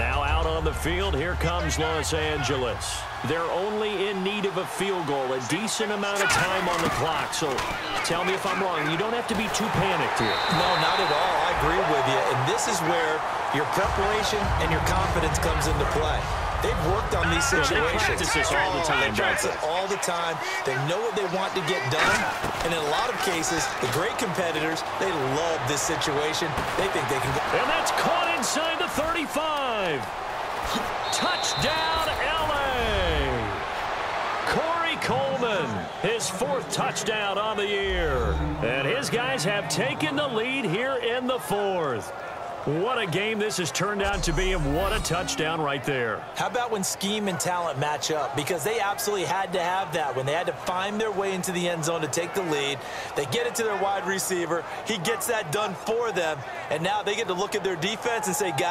now out on the field, here comes Los Angeles. They're only in need of a field goal, a decent amount of time on the clock. So tell me if I'm wrong. You don't have to be too panicked here. No, not at all. I agree with you. And this is where your preparation and your confidence comes into play. They've worked on these situations. Well, they practice this all the time. They practice it all the time. They know what they want to get done. And in a lot of cases, the great competitors, they love this situation. They think they can go. And that's caught inside the 35. Touchdown, L.A. Corey Coleman, his fourth touchdown on the year. And his guys have taken the lead here in the fourth. What a game this has turned out to be, and what a touchdown right there. How about when scheme and talent match up? Because they absolutely had to have that. When they had to find their way into the end zone to take the lead, they get it to their wide receiver. He gets that done for them, and now they get to look at their defense and say, guys,